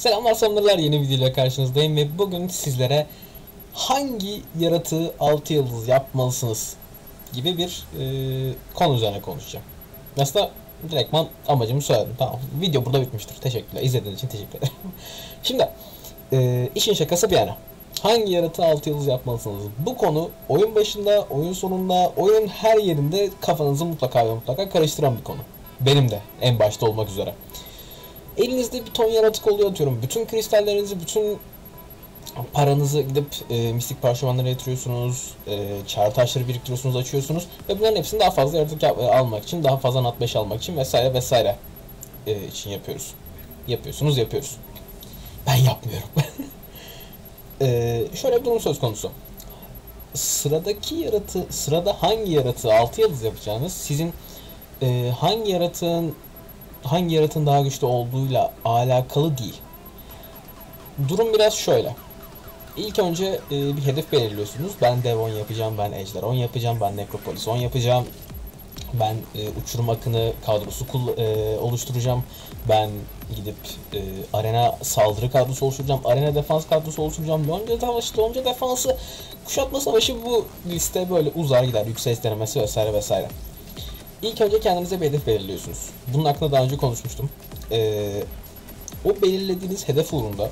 Selamlar sanırlar yeni videoyla karşınızdayım ve bugün sizlere hangi yaratığı 6 yıldız yapmalısınız gibi bir e, konu üzerine konuşacağım. Aslında direktman amacımı söyledim. Tamam. Video burada bitmiştir. Teşekkürler. İzlediğiniz için teşekkür ederim. Şimdi e, işin şakası bir yana. Hangi yaratığı 6 yıldız yapmalısınız? Bu konu oyun başında, oyun sonunda, oyunun her yerinde kafanızı mutlaka ve mutlaka karıştıran bir konu. Benim de en başta olmak üzere. Elinizde bir ton yaratık oluyor atıyorum. Bütün kristallerinizi, bütün paranızı gidip e, mistik parşömenlere yatırıyorsunuz, e, çağrı taşları biriktiriyorsunuz, açıyorsunuz ve bunların hepsini daha fazla yaratık e, almak için, daha fazla nat 5 almak için vesaire vesaire e, için yapıyoruz. Yapıyorsunuz, yapıyoruz. Ben yapmıyorum. e, şöyle bir durum söz konusu. Sıradaki yaratı, sırada hangi yaratığı 6 yıldız yapacağınız sizin e, hangi yaratığın hangi yaratığın daha güçlü olduğuyla alakalı değil. Durum biraz şöyle. İlk önce e, bir hedef belirliyorsunuz. Ben Dev 10 yapacağım, ben Ejder 10 yapacağım, ben Necropolis 10 yapacağım. Ben e, uçurum akını kadrosu kul- e, oluşturacağım. Ben gidip e, arena saldırı kadrosu oluşturacağım. Arena defans kadrosu oluşturacağım. Lonca savaşı, lonca defansı, kuşatma savaşı bu liste böyle uzar gider. Yüksek denemesi vesaire vesaire. İlk önce kendinize bir hedef belirliyorsunuz. Bunun hakkında daha önce konuşmuştum. Ee, o belirlediğiniz hedef uğrunda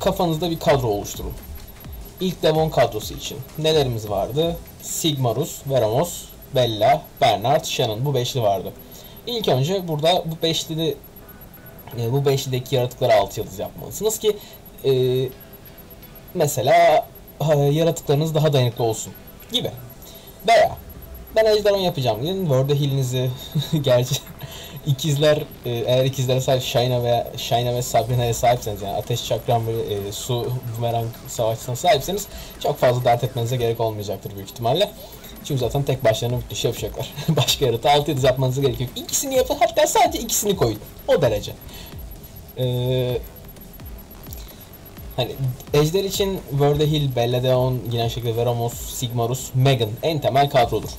kafanızda bir kadro oluşturun. İlk Devon kadrosu için nelerimiz vardı? Sigmarus, Veramos, Bella, Bernard, Shannon bu beşli vardı. İlk önce burada bu beşli e, bu beşlideki yaratıklara 6 yıldız yapmalısınız ki e, mesela e, yaratıklarınız daha dayanıklı olsun gibi. Veya ben ejderhan yapacağım deyin. Word heal'inizi gerçi ikizler e, eğer ikizlere sahip Shayna ve Shayna ve Sabrina'ya sahipseniz yani ateş çakram ve e, su bumerang savaşçısına sahipseniz çok fazla dert etmenize gerek olmayacaktır büyük ihtimalle. Çünkü zaten tek başlarına müthiş yapacaklar. Başka yaratığı 6 yıldız yapmanıza gerek yok. İkisini yapın hatta sadece ikisini koyun. O derece. Eee Hani Ejder için Verdehill, Belladeon, yine şekilde Veramos, Sigmarus, Megan en temel kadrodur.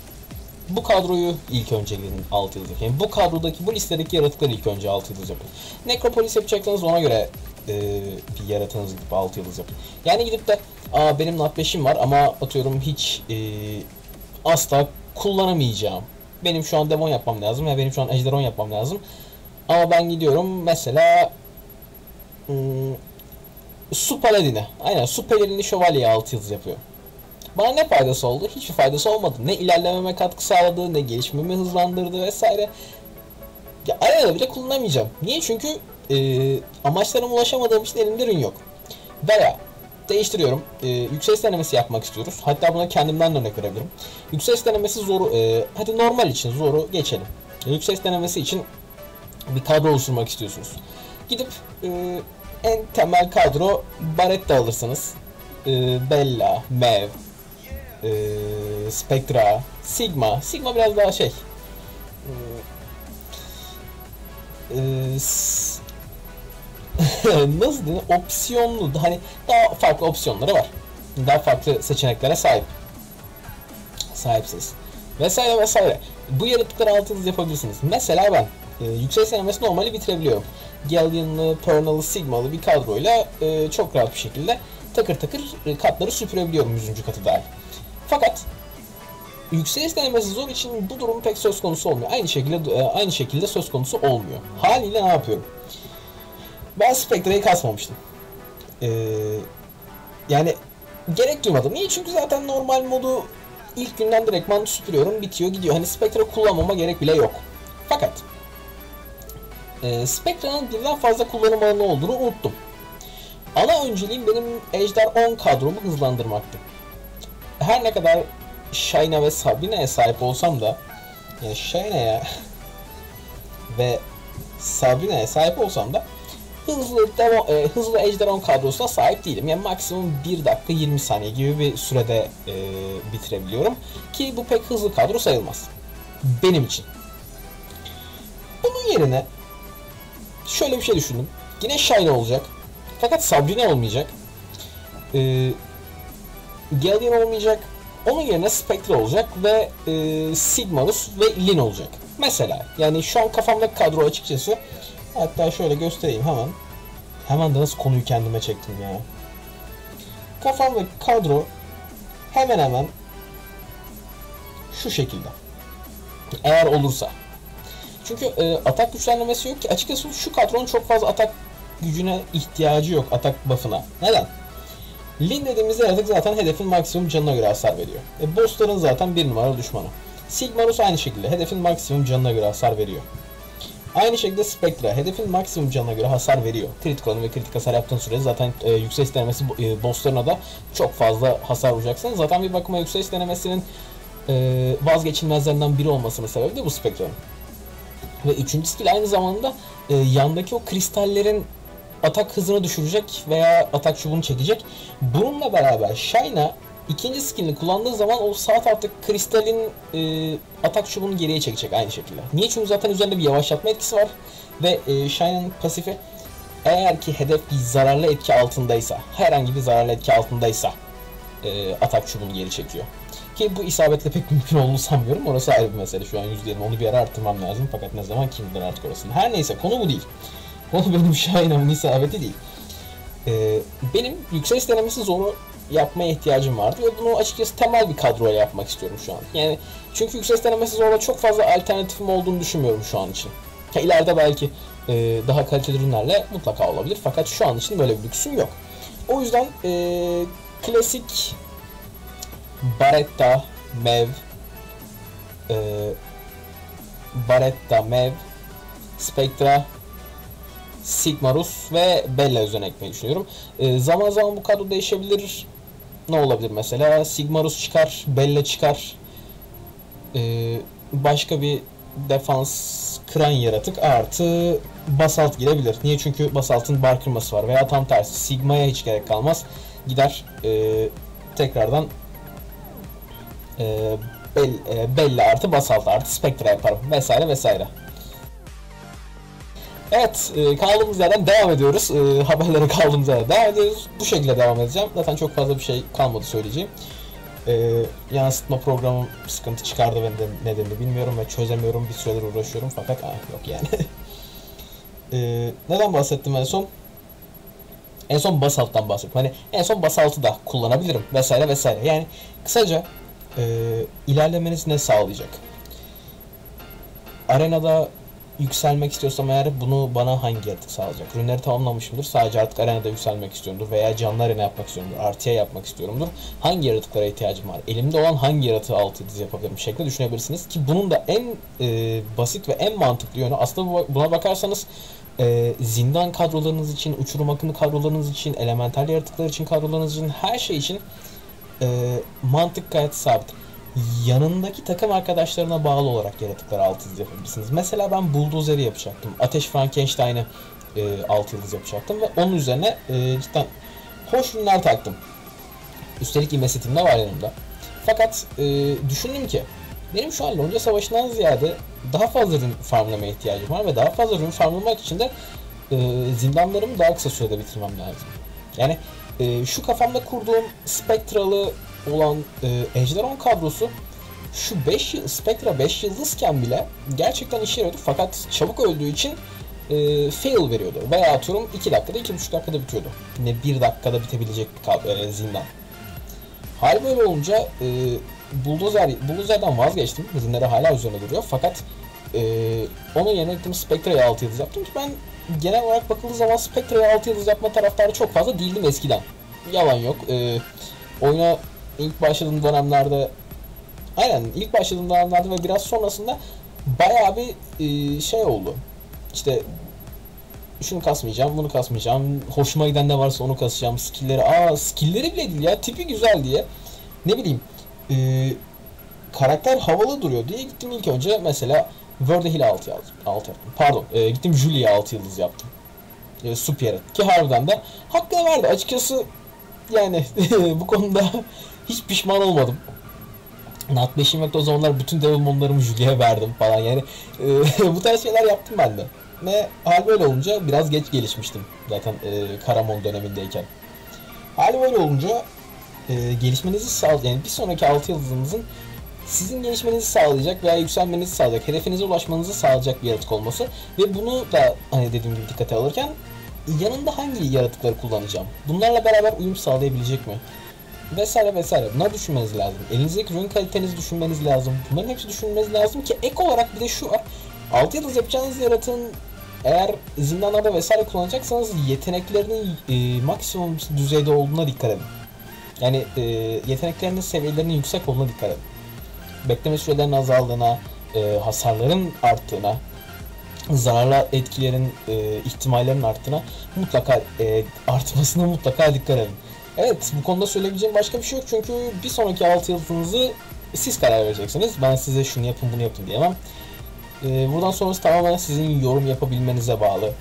Bu kadroyu ilk önce gidin 6 yıldız yapın. Bu kadrodaki, bu listedeki yaratıkları ilk önce 6 yıldız yapın. Necropolis yapacaksanız ona göre e, bir yaratığınızı gidip 6 yıldız yapın. Yani gidip de Aa, benim Nat 5'im var ama atıyorum hiç e, asla kullanamayacağım. Benim şu an demon yapmam lazım ve benim şu an ejderon yapmam lazım. Ama ben gidiyorum mesela hmm, Su Paladin'e. Aynen Su Paladin'i şövalyeye 6 yıldız yapıyor. Bana ne faydası oldu? Hiçbir faydası olmadı. Ne ilerlememe katkı sağladı, ne gelişmemi hızlandırdı vesaire. Ya arenada bile kullanamayacağım. Niye? Çünkü e, amaçlarıma ulaşamadığım için elimde ürün yok. Veya değiştiriyorum. E, yüksek denemesi yapmak istiyoruz. Hatta buna kendimden de örnek verebilirim. Yüksek denemesi zoru, e, hadi normal için zoru geçelim. E, yüksek denemesi için bir kadro oluşturmak istiyorsunuz. Gidip e, en temel kadro Barrett de alırsınız. E, Bella, Mev, e, Spectra, Sigma. Sigma biraz daha şey. E, nasıl diyeyim? Opsiyonlu. Hani daha farklı opsiyonları var. Daha farklı seçeneklere sahip. Sahipsiniz. Vesaire vesaire. Bu yaratıkları altı yıldız yapabilirsiniz. Mesela ben e, yüksek denemesi normali bitirebiliyorum. Galleon'lı, Pernal'lı, Sigma'lı bir kadroyla e, çok rahat bir şekilde takır takır katları süpürebiliyorum 100. katı dahil. Fakat yükseliş denemesi zor için bu durum pek söz konusu olmuyor. Aynı şekilde e, aynı şekilde söz konusu olmuyor. Haliyle ne yapıyorum? Ben Spectre'yi kasmamıştım. Ee, yani gerek duymadım. Niye? Çünkü zaten normal modu ilk günden direktman süpürüyorum, bitiyor, gidiyor. Hani Spectre kullanmama gerek bile yok. Fakat e, Spectre'nin birden fazla kullanım alanı olduğunu unuttum. Ana önceliğim benim Ejder 10 kadromu hızlandırmaktı. Her ne kadar Shayna ve Sabina'ya sahip olsam da yani Shayna'ya ve Sabina'ya sahip olsam da hızlı devo, e, hızlı Ejder 10 kadrosuna sahip değilim. Yani maksimum 1 dakika 20 saniye gibi bir sürede e, bitirebiliyorum. Ki bu pek hızlı kadro sayılmaz. Benim için. Bunun yerine şöyle bir şey düşündüm. Yine Shine olacak. Fakat Sabrina olmayacak. Ee, Galleon olmayacak. Onun yerine Spectre olacak ve e, Sigmarus ve Lin olacak. Mesela yani şu an kafamdaki kadro açıkçası hatta şöyle göstereyim hemen. Hemen de nasıl konuyu kendime çektim ya. Kafam ve kadro hemen hemen şu şekilde. Eğer olursa. Çünkü e, atak güçlendirmesi yok ki. Açıkçası şu kadronun çok fazla atak gücüne ihtiyacı yok. Atak buff'ına. Neden? Lin dediğimizde yaratık zaten hedefin maksimum canına göre hasar veriyor. E, bossların zaten bir numaralı düşmanı. Sigmarus aynı şekilde hedefin maksimum canına göre hasar veriyor. Aynı şekilde Spectra hedefin maksimum canına göre hasar veriyor. Olanı ve kritik hasar yaptığın sürece zaten e, yüksek denemesi e, bosslarına da çok fazla hasar vuracaksın. Zaten bir bakıma yüksek denemesinin e, vazgeçilmezlerinden biri olmasının sebebi de bu Spectra'nın. Ve üçüncü skill aynı zamanda e, yandaki o kristallerin atak hızını düşürecek veya atak çubuğunu çekecek. Bununla beraber Shine'a ikinci skillini kullandığı zaman o sağ taraftaki kristalin e, atak çubuğunu geriye çekecek aynı şekilde. Niye? Çünkü zaten üzerinde bir yavaşlatma etkisi var ve e, Shine'ın pasifi eğer ki hedef bir zararlı etki altındaysa, herhangi bir zararlı etki altındaysa e, atak çubuğunu geri çekiyor. Ki bu isabetle pek mümkün olduğunu sanmıyorum. Orası ayrı bir mesele. Şu an %20 onu bir ara arttırmam lazım. Fakat ne zaman kim artık orasını. Her neyse konu bu değil. Konu benim Shine'ımın isabeti değil. Ee, benim yüksek denemesi zoru yapmaya ihtiyacım vardı ve bunu açıkçası temel bir kadroya yapmak istiyorum şu an. Yani çünkü yüksek denemesi zorla çok fazla alternatifim olduğunu düşünmüyorum şu an için. Ya ileride belki e, daha kaliteli ürünlerle mutlaka olabilir fakat şu an için böyle bir lüksüm yok. O yüzden e, klasik Baretta, Mev, e, Baretta, Mev, Spectra, Sigmarus ve Bella üzerine ekmeyi düşünüyorum. E, zaman zaman bu kadro değişebilir. Ne olabilir mesela? Sigmarus çıkar, Bella çıkar. E, başka bir defans kıran yaratık artı basalt girebilir. Niye? Çünkü basaltın bar kırması var. Veya tam tersi Sigma'ya hiç gerek kalmaz. Gider e, tekrardan e, bel, e, Bella artı basalt artı Spectra yaparım. Vesaire vesaire. Evet, e, kaldığımız yerden devam ediyoruz. E, haberlere kaldığımız yerden devam ediyoruz. Bu şekilde devam edeceğim. Zaten çok fazla bir şey kalmadı söyleyeceğim. E, yansıtma programım sıkıntı çıkardı ben de nedenini bilmiyorum ve çözemiyorum. Bir süredir uğraşıyorum fakat ah, yok yani. e, neden bahsettim en son? En son basalttan bahsettim. Hani en son basaltı da kullanabilirim vesaire vesaire. Yani kısaca e, ilerlemeniz ne sağlayacak? Arenada yükselmek istiyorsam eğer bunu bana hangi yaratık sağlayacak? Ürünleri tamamlamışımdır. Sadece artık arenada yükselmek istiyorumdur veya canlı arena yapmak istiyorumdur. Artıya yapmak istiyorumdur. Hangi yaratıklara ihtiyacım var? Elimde olan hangi yaratığı alt yıldız yapabilirim şeklinde düşünebilirsiniz. Ki bunun da en e, basit ve en mantıklı yönü aslında buna bakarsanız e, zindan kadrolarınız için, uçurum akını kadrolarınız için, elemental yaratıklar için kadrolarınız için her şey için e, mantık gayet sabit yanındaki takım arkadaşlarına bağlı olarak yaratıkları alt yıldız yapabilirsiniz. Mesela ben Bulldozer'i yapacaktım. Ateş Frankenstein'ı e, alt yıldız yapacaktım ve onun üzerine e, cidden hoş ürünler taktım. Üstelik ime setim de var yanımda. Fakat e, düşündüm ki benim şu an Lonca Savaşı'ndan ziyade daha fazla ürün farmlamaya ihtiyacım var ve daha fazla ürün farmlamak için de e, zindanlarımı daha kısa sürede bitirmem lazım. Yani e, şu kafamda kurduğum spektralı olan e, Ejderhan kadrosu şu 5 yıl Spectra 5 yıldızken bile gerçekten işe yarıyordu fakat çabuk öldüğü için e, fail veriyordu. Veya atıyorum 2 dakikada 2,5 dakikada bitiyordu. Yine 1 dakikada bitebilecek bir e, zindan. Hal böyle olunca e, Bulldozer, Bulldozer'dan vazgeçtim. Ürünleri hala üzerine duruyor fakat e, onun yerine gittim Spectra'ya 6 yıldız yaptım ki ben genel olarak bakıldığı zaman Spectra'ya 6 yıldız yapma taraftarı çok fazla değildim eskiden. Yalan yok. E, oyuna ilk başladığım dönemlerde aynen ilk başladığım dönemlerde ve biraz sonrasında bayağı bir e, şey oldu. İşte şunu kasmayacağım, bunu kasmayacağım. Hoşuma giden ne varsa onu kasacağım. Skill'leri, aa skill'leri bile değil ya. Tipi güzel diye. Ne bileyim. E, karakter havalı duruyor diye gittim ilk önce mesela Verde 6 yazdım. 6 yaptım. Pardon. E, gittim Julia'ya 6 yıldız yaptım. E, Supier'e. Ki harbiden de hakkını verdi. Açıkçası yani bu konuda hiç pişman olmadım. Nat 5'in ve o zamanlar bütün Devilmon'larımı Julia'ya verdim falan yani e, bu tarz şeyler yaptım ben de. Ve hal böyle olunca biraz geç gelişmiştim zaten e, Karamon dönemindeyken. Hal böyle olunca e, gelişmenizi sağlayacak yani bir sonraki 6 yıldızınızın sizin gelişmenizi sağlayacak veya yükselmenizi sağlayacak, hedefinize ulaşmanızı sağlayacak bir yaratık olması ve bunu da hani dediğim gibi dikkate alırken yanında hangi yaratıkları kullanacağım? Bunlarla beraber uyum sağlayabilecek mi? Vesaire vesaire. Bunları düşünmeniz lazım. Elinizdeki rune kalitenizi düşünmeniz lazım. Bunların hepsi düşünmeniz lazım ki ek olarak bir de şu var. 6 yıldız yapacağınız yaratığın eğer zindanlarda vesaire kullanacaksanız yeteneklerinin e, maksimum düzeyde olduğuna dikkat edin. Yani e, yeteneklerinin seviyelerinin yüksek olduğuna dikkat edin. Bekleme sürelerinin azaldığına, e, hasarların arttığına, zararlı etkilerin e, ihtimallerin arttığına mutlaka e, artmasına mutlaka dikkat edin. Evet bu konuda söyleyebileceğim başka bir şey yok çünkü bir sonraki 6 yıldızınızı siz karar vereceksiniz. Ben size şunu yapın bunu yapın diyemem. E, buradan sonrası tamamen sizin yorum yapabilmenize bağlı.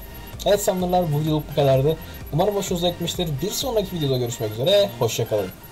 Evet sanırlar bu videoluk bu kadardı. Umarım hoşunuza gitmiştir. Bir sonraki videoda görüşmek üzere. Hoşçakalın.